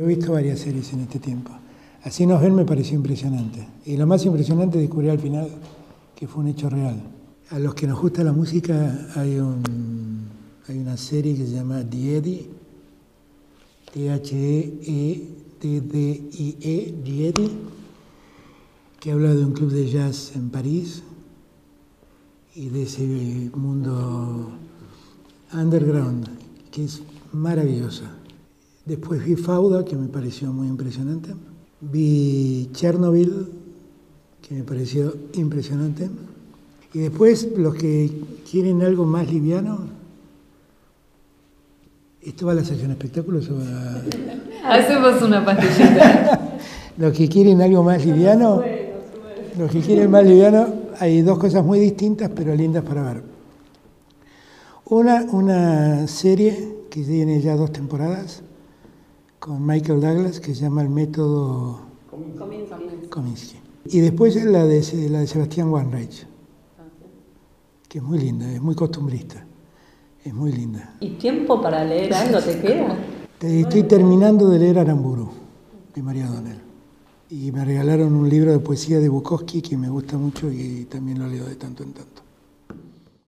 He visto varias series en este tiempo. Así nos ven me pareció impresionante. Y lo más impresionante descubrí al final que fue un hecho real. A los que nos gusta la música hay, un, hay una serie que se llama The Eddie, T-H-E-E-D-D-I-E, The Eddie, que habla de un club de jazz en París y de ese mundo underground, que es maravillosa. Después vi Fauda, que me pareció muy impresionante. Vi Chernobyl, que me pareció impresionante. Y después, los que quieren algo más liviano, ¿esto va a la sección espectáculos o va... Hacemos una pastillita. los que quieren algo más liviano, los que quieren más liviano, hay dos cosas muy distintas, pero lindas para ver. Una, una serie que tiene ya dos temporadas, con Michael Douglas que se llama El método Kominsky. Y después la de, la de Sebastián Wanreich, que es muy linda, es muy costumbrista, es muy linda. ¿Y tiempo para leer algo te queda? Estoy terminando de leer Aramburu, de María Donel. Y me regalaron un libro de poesía de Bukowski que me gusta mucho y también lo leo de tanto en tanto.